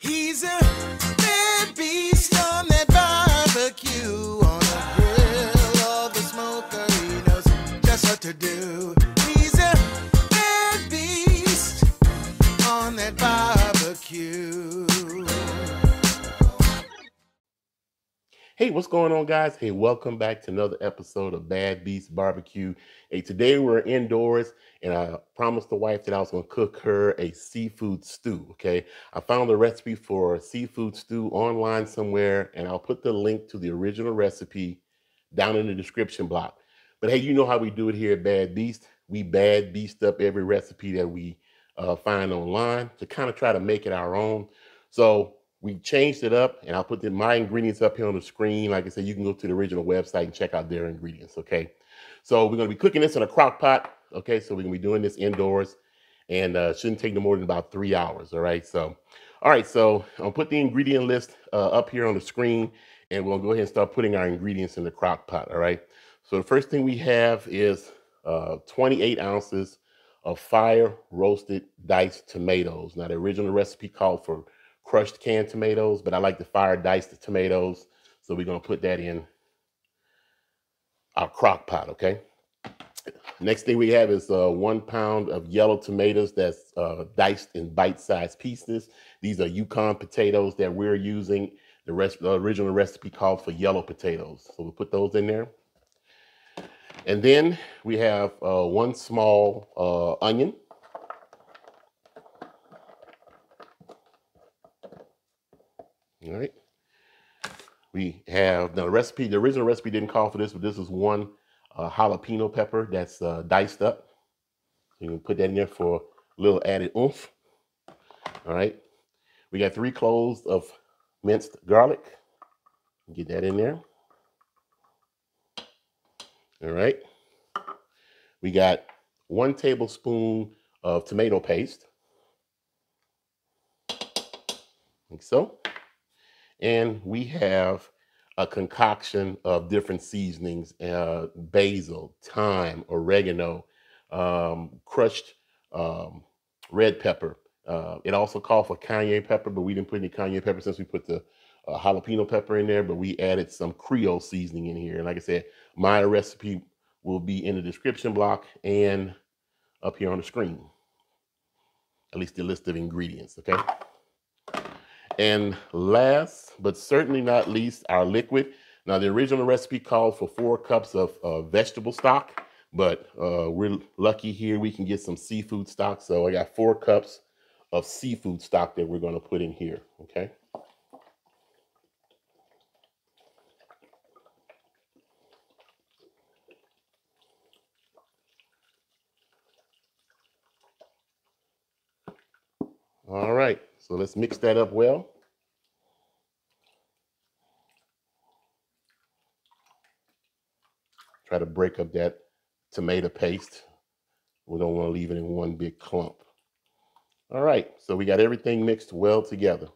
He's a Hey, what's going on, guys? Hey, welcome back to another episode of Bad Beast Barbecue. Hey, today we're indoors, and I promised the wife that I was going to cook her a seafood stew. Okay, I found a recipe for a seafood stew online somewhere, and I'll put the link to the original recipe down in the description block. But hey, you know how we do it here at Bad Beast. We bad beast up every recipe that we uh, find online to kind of try to make it our own. So we changed it up and I'll put the, my ingredients up here on the screen. Like I said, you can go to the original website and check out their ingredients, okay? So we're gonna be cooking this in a crock pot, okay? So we're gonna be doing this indoors and uh, shouldn't take no more than about three hours, all right? So, all right, so I'll put the ingredient list uh, up here on the screen and we'll go ahead and start putting our ingredients in the crock pot, all right? So the first thing we have is uh, 28 ounces of fire roasted diced tomatoes. Now the original recipe called for crushed canned tomatoes, but I like to fire dice the tomatoes. So we're gonna put that in our crock pot, okay? Next thing we have is uh, one pound of yellow tomatoes that's uh, diced in bite-sized pieces. These are Yukon potatoes that we're using. The, rest, the original recipe called for yellow potatoes. So we'll put those in there. And then we have uh, one small uh, onion. All right. We have now the recipe, the original recipe didn't call for this, but this is one uh, jalapeno pepper that's uh, diced up. So you can put that in there for a little added oomph. All right. We got three cloves of minced garlic. Get that in there. All right. We got one tablespoon of tomato paste. Like so. And we have a concoction of different seasonings, uh, basil, thyme, oregano, um, crushed um, red pepper. Uh, it also called for cayenne pepper, but we didn't put any cayenne pepper since we put the uh, jalapeno pepper in there, but we added some Creole seasoning in here. And like I said, my recipe will be in the description block and up here on the screen. At least the list of ingredients, okay? And last, but certainly not least, our liquid. Now, the original recipe called for four cups of uh, vegetable stock, but uh, we're lucky here we can get some seafood stock. So I got four cups of seafood stock that we're going to put in here, okay? All right, so let's mix that up well. Try to break up that tomato paste. We don't want to leave it in one big clump. All right, so we got everything mixed well together.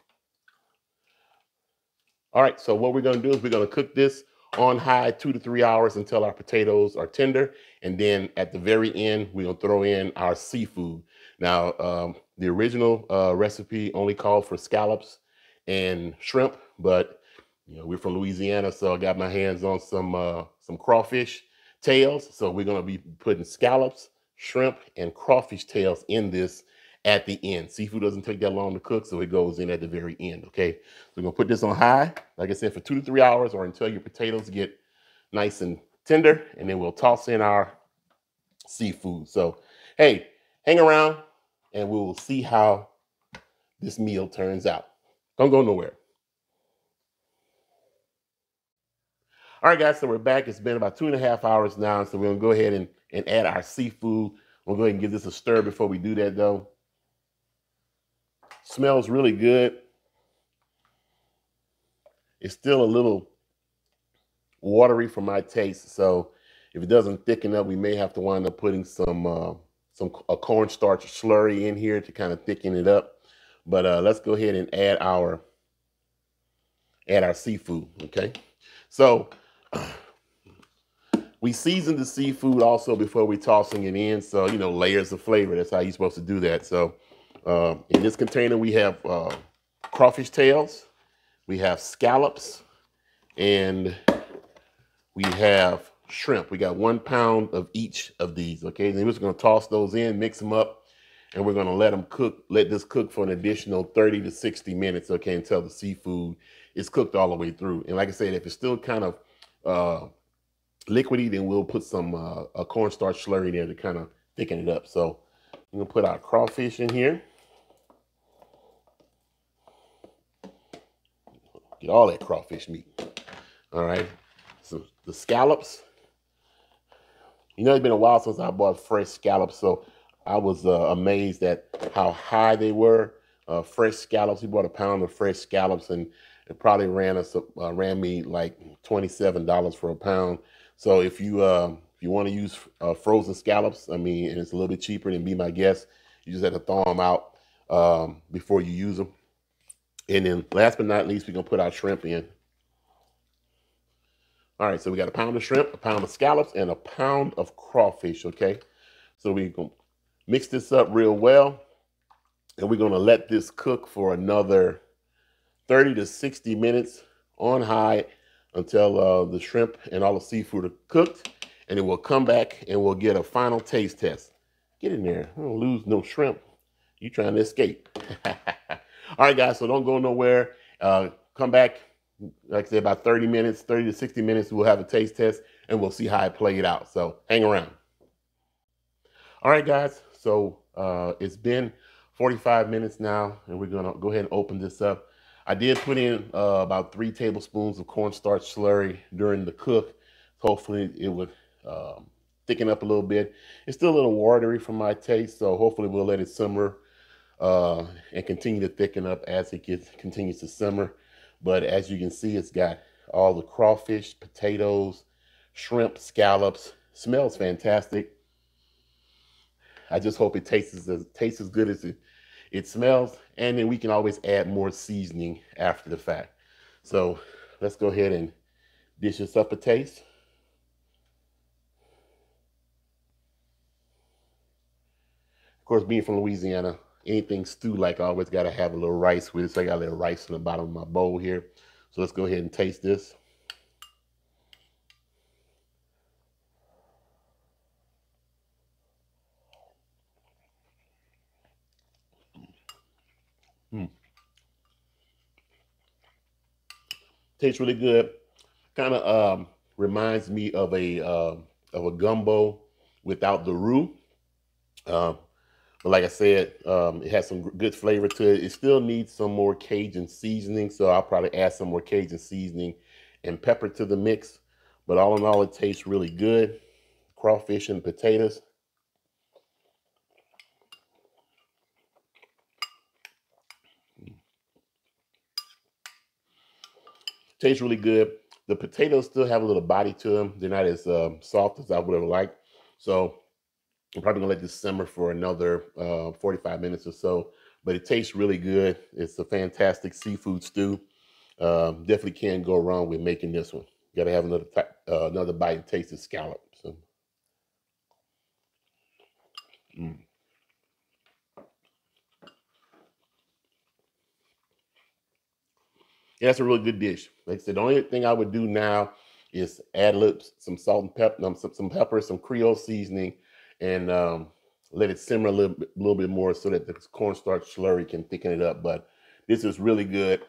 All right, so what we're gonna do is we're gonna cook this on high two to three hours until our potatoes are tender. And then at the very end, we're gonna throw in our seafood. Now, um, the original uh, recipe only called for scallops and shrimp, but you know we're from Louisiana, so I got my hands on some uh, some crawfish tails. So we're gonna be putting scallops, shrimp, and crawfish tails in this at the end. Seafood doesn't take that long to cook, so it goes in at the very end. Okay, so we're gonna put this on high, like I said, for two to three hours, or until your potatoes get nice and tender, and then we'll toss in our seafood. So hey, hang around and we will see how this meal turns out. Don't go nowhere. All right, guys, so we're back. It's been about two and a half hours now, so we're gonna go ahead and, and add our seafood. We'll go ahead and give this a stir before we do that, though. Smells really good. It's still a little watery for my taste, so if it doesn't thicken up, we may have to wind up putting some uh, some a cornstarch slurry in here to kind of thicken it up. But uh, let's go ahead and add our add our seafood. Okay, so we season the seafood also before we tossing it in. So you know layers of flavor. That's how you're supposed to do that. So uh, in this container we have uh, crawfish tails, we have scallops, and we have shrimp. We got one pound of each of these, okay? And we're just gonna toss those in, mix them up, and we're gonna let them cook, let this cook for an additional 30 to 60 minutes, okay, until the seafood is cooked all the way through. And like I said, if it's still kind of uh, liquidy, then we'll put some uh, a cornstarch slurry there to kind of thicken it up. So I'm gonna put our crawfish in here. Get all that crawfish meat. All right. So the scallops. You know, it's been a while since I bought fresh scallops, so I was uh, amazed at how high they were. Uh, fresh scallops. We bought a pound of fresh scallops, and it probably ran us uh, ran me like twenty seven dollars for a pound. So if you uh, if you want to use uh, frozen scallops, I mean, and it's a little bit cheaper than be my guest, you just have to thaw them out um, before you use them. And then last but not least, we're gonna put our shrimp in. All right, so we got a pound of shrimp, a pound of scallops, and a pound of crawfish, okay? So we're gonna mix this up real well, and we're gonna let this cook for another 30 to 60 minutes on high until uh, the shrimp and all the seafood are cooked, and then we'll come back and we'll get a final taste test. Get in there, I don't lose no shrimp. You trying to escape. All right, guys, so don't go nowhere. Uh, come back, like I said, about 30 minutes, 30 to 60 minutes, we'll have a taste test and we'll see how it out. So hang around. All right, guys, so uh, it's been 45 minutes now, and we're gonna go ahead and open this up. I did put in uh, about three tablespoons of cornstarch slurry during the cook. Hopefully it would um, thicken up a little bit. It's still a little watery for my taste, so hopefully we'll let it simmer uh, and continue to thicken up as it gets continues to simmer. But as you can see, it's got all the crawfish, potatoes, shrimp, scallops. Smells fantastic. I just hope it tastes as tastes as good as it, it smells. And then we can always add more seasoning after the fact. So let's go ahead and dish this up a taste. Of course, being from Louisiana, anything stew like I always got to have a little rice with it. So I got a little rice in the bottom of my bowl here. So let's go ahead and taste this. Mm. Tastes really good. Kind of um, reminds me of a uh, of a gumbo without the roux. Uh, but like I said, um, it has some good flavor to it. It still needs some more Cajun seasoning, so I'll probably add some more Cajun seasoning and pepper to the mix. But all in all, it tastes really good. Crawfish and potatoes. Tastes really good. The potatoes still have a little body to them. They're not as um, soft as I would have liked. So I'm probably gonna let this simmer for another uh, 45 minutes or so, but it tastes really good. It's a fantastic seafood stew. Um, definitely can't go wrong with making this one. Got to have another uh, another bite and taste the scallop. So, mm. yeah, that's a really good dish. Like I said, the only thing I would do now is add lips, some salt and pepper, um, some, some pepper, some Creole seasoning, and um, let it simmer a little, bit, little bit more so that the cornstarch slurry can thicken it up. But this is really good.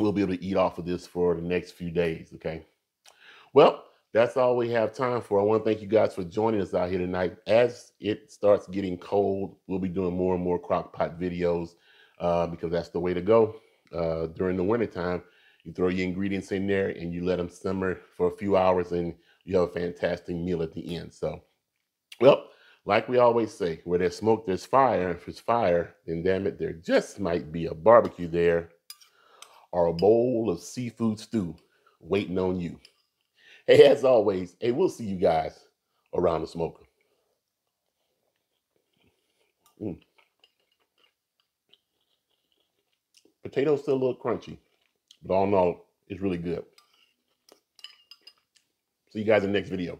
We'll be able to eat off of this for the next few days. Okay. Well, that's all we have time for. I want to thank you guys for joining us out here tonight. As it starts getting cold, we'll be doing more and more crock pot videos uh, because that's the way to go uh, during the wintertime. You throw your ingredients in there and you let them simmer for a few hours and you have a fantastic meal at the end. So, well, like we always say, where there's smoke, there's fire. If it's fire, then damn it, there just might be a barbecue there or a bowl of seafood stew waiting on you. Hey, as always, hey, we'll see you guys around the smoker. Mm. Potatoes still a little crunchy, but all in all, it's really good. See you guys in the next video.